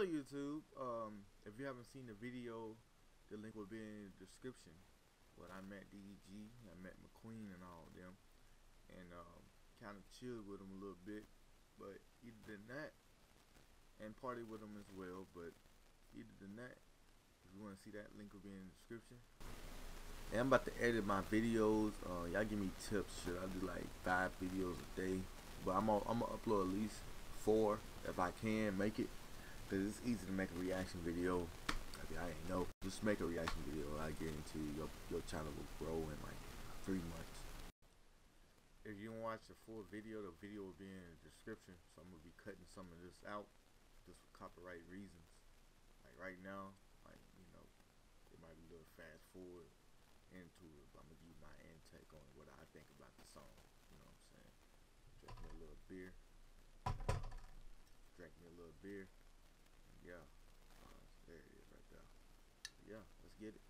Hello YouTube. Um, if you haven't seen the video, the link will be in the description. But I met DEG, I met McQueen and all of them, and um, kind of chilled with them a little bit. But either than that, and party with them as well. But either than that, if you want to see that, link will be in the description. And I'm about to edit my videos. Uh, y'all give me tips. Should I do like five videos a day? But I'm gonna, I'm gonna upload at least four if I can make it. Cause it's easy to make a reaction video. I, mean, I ain't know. Just make a reaction video. I guarantee you, your your channel will grow in like three months. If you to watch the full video, the video will be in the description. So I'm gonna be cutting some of this out, just for copyright reasons. Like right now, like you know, it might be a little fast forward into it, but I'm gonna give you my intake on what I think about the song. You know what I'm saying? Drink me a little beer. Drink me a little beer. Yeah. Uh, there it is right there. Yeah, let's get it.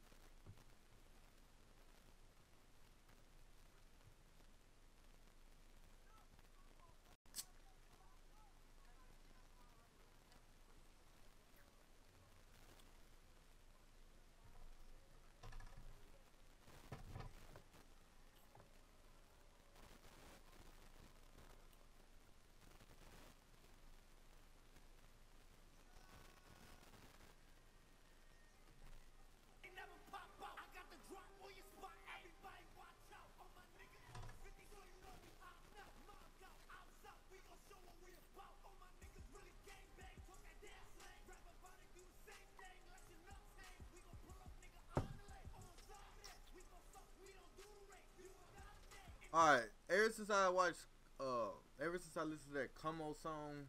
A name. Alright, ever since I watched, uh, ever since I listened to that Cummo song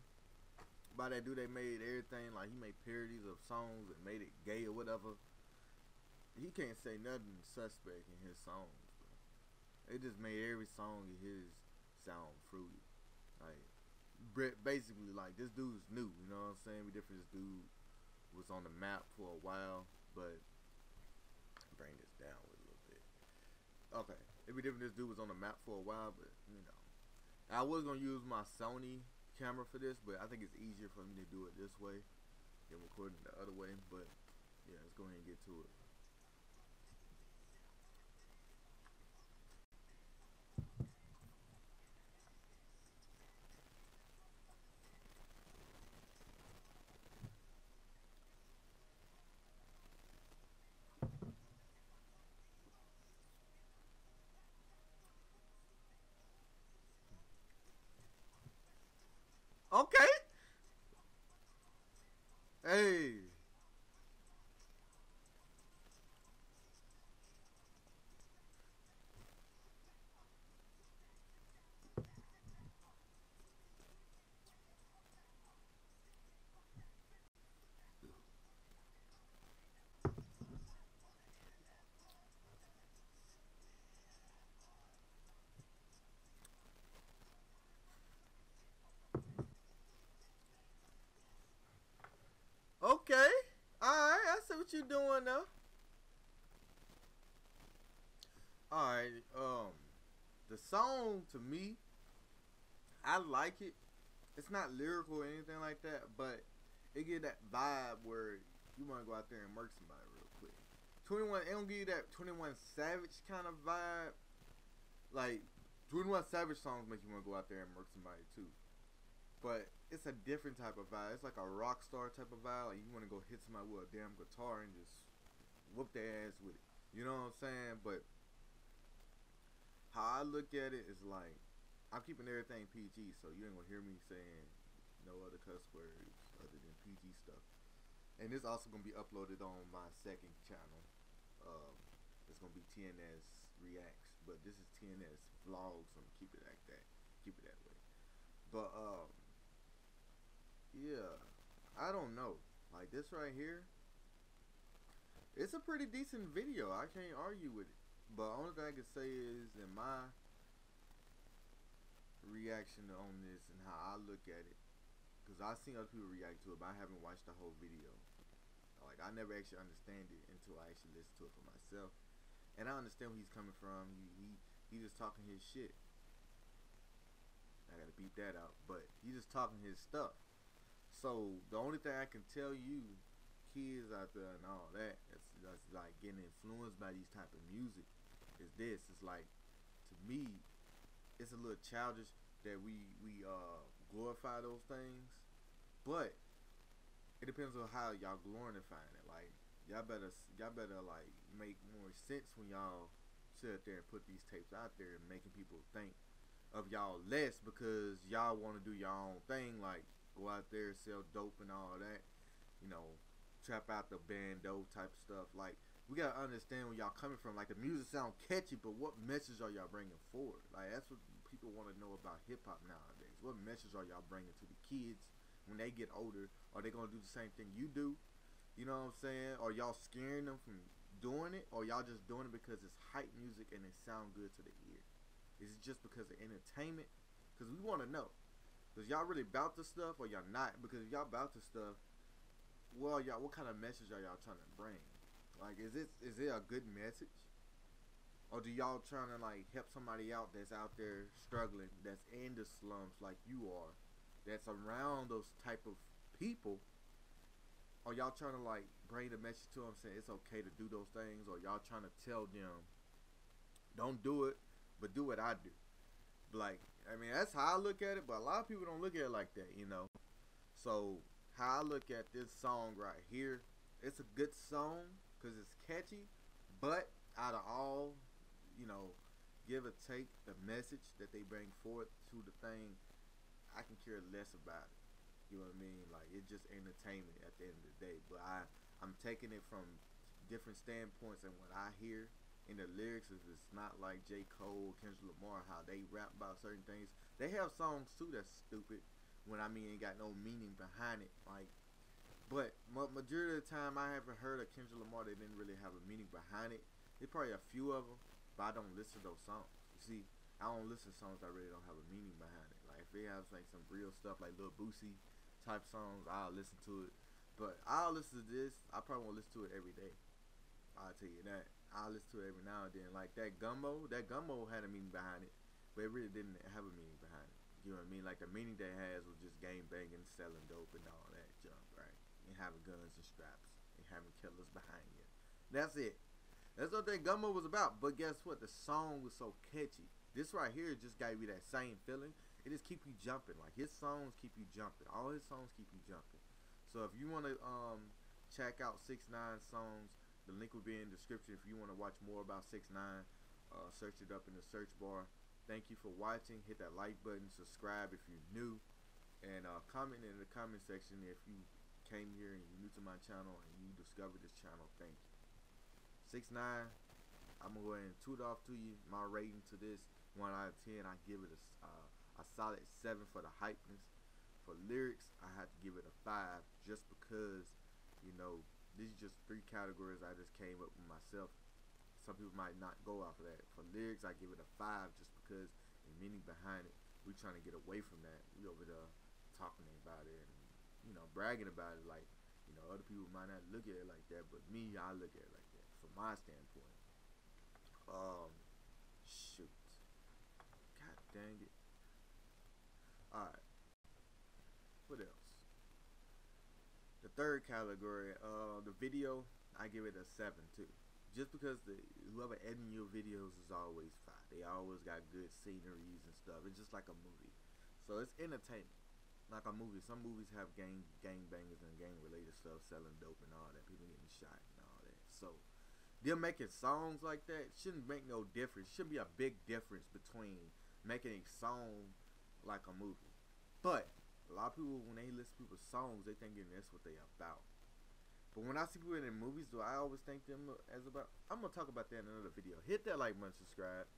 by that dude, they made everything like he made parodies of songs and made it gay or whatever. He can't say nothing suspect in his songs. Bro. It just made every song of his sound fruity. Like, basically, like this dude's new. You know what I'm saying? We different. This dude was on the map for a while, but bring this down a little bit. Okay, it'd be different. if This dude was on the map for a while, but you know, I was gonna use my Sony camera for this, but I think it's easier for me to do it this way than recording the other way. But yeah, let's go ahead and get to it. Okay. Hey. Okay. Alright, I see what you're doing now. Alright, um the song to me, I like it. It's not lyrical or anything like that, but it get that vibe where you wanna go out there and murk somebody real quick. 21 it don't give you that 21 Savage kind of vibe. Like 21 Savage songs make you wanna go out there and murk somebody too but it's a different type of vibe. It's like a rock star type of vibe. Like you want to go hit somebody with a damn guitar and just whoop their ass with it. You know what I'm saying? But how I look at it is like I'm keeping everything PG, so you ain't gonna hear me saying no other cuss words other than PG stuff. And it's also gonna be uploaded on my second channel. Um, it's gonna be TNS Reacts, but this is TNS Vlogs. So I'm gonna keep it like that. Keep it that way. But um yeah, I don't know. Like this right here, it's a pretty decent video. I can't argue with it. But only thing I can say is in my reaction on this and how I look at it, because I've seen other people react to it, but I haven't watched the whole video. Like I never actually understand it until I actually listen to it for myself, and I understand where he's coming from. He he, he just talking his shit. I gotta beat that out, but he's just talking his stuff. So the only thing I can tell you, kids out there and all that, that's, that's like getting influenced by these type of music, is this. It's like to me, it's a little childish that we we uh glorify those things, but it depends on how y'all glorifying it. Like y'all better y'all better like make more sense when y'all sit there and put these tapes out there and making people think of y'all less because y'all want to do your own thing, like go out there sell dope and all that, you know, trap out the bando type stuff. Like we gotta understand where y'all coming from. Like the music sound catchy, but what message are y'all bringing forward? Like that's what people want to know about hip hop nowadays. What message are y'all bringing to the kids when they get older? Are they gonna do the same thing you do? You know what I'm saying? Or y'all scaring them from doing it, or y'all just doing it because it's hype music and it sound good to the ear? Is it just because of entertainment? Because we want to know. Because y'all really about the stuff, or y'all not? Because if y'all about the stuff, well, y'all, what kind of message are y'all trying to bring? Like, is it is it a good message? Or do y'all trying to like help somebody out that's out there struggling, that's in the slums like you are, that's around those type of people? Or y'all trying to like bring the message to them saying it's okay to do those things, or y'all trying to tell them don't do it, but do what I do. Like, I mean, that's how I look at it, but a lot of people don't look at it like that, you know. So, how I look at this song right here, it's a good song because it's catchy, but out of all, you know, give or take the message that they bring forth to the thing, I can care less about it. You know what I mean? Like it's just entertainment at the end of the day. But I I'm taking it from different standpoints and what I hear in the lyrics if it's not like J. Cole, Kendrick Lamar, how they rap about certain things. They have songs too that's stupid when I mean ain't got no meaning behind it. Like but majority of the time I haven't heard of Kendrick Lamar that didn't really have a meaning behind it. There's probably a few of them, but I don't listen to those songs. You see, I don't listen to songs that really don't have a meaning behind it. Like if they have like some real stuff like Lil Boosie type songs, I'll listen to it. But I'll listen to this. I probably won't listen to it every day. I'll tell you that. I'll listen to it every now and then. Like that Gummo, that Gummo had a meaning behind it, but it really didn't have a meaning behind it. You know what I mean? Like the meaning that has was just game banging, selling dope, and all that junk, right? And having guns and straps and having killers behind you. That's it. That's what that gumbo was about. But guess what? The song was so catchy. This right here just gave you that same feeling. It just keep you jumping. Like his songs keep you jumping. All his songs keep you jumping. So if you want to um check out Six Nine songs, the link will be in the description. If you want to watch more about Six Nine, uh, search it up in the search bar. Thank you for watching. Hit that like button. Subscribe if you're new, and uh, comment in the comment section if you came here and you're new to my channel and you discovered this channel. Thank you. Six Nine. I'm gonna go ahead and toot off to you. My rating to this one out of ten. I give it a uh, a solid seven for the hypeness. For lyrics, I had to give it a five just because, you know, these are just three categories I just came up with myself. Some people might not go off of that. For lyrics, I give it a five just because the meaning behind it. We're trying to get away from that. We over there talking about it and you know bragging about it like you know other people might not look at it like that, but me, I look at it like that from my standpoint. Um, shoot, god dang it. Alright. What else? Third category, uh, the video, I give it a seven too. Just because the whoever editing your videos is always fine. They always got good sceneries and stuff. It's just like a movie. So it's entertainment. Like a movie. Some movies have gang gang bangers and gang related stuff, selling dope and all that, people getting shot and all that. So them making songs like that shouldn't make no difference. Shouldn't be a big difference between making a song like a movie. But a lot of people, when they listen to people's songs, they thinking that's what they about. But when I see people in movies, do I always think them as about? I'm gonna talk about that in another video. Hit that like button, subscribe.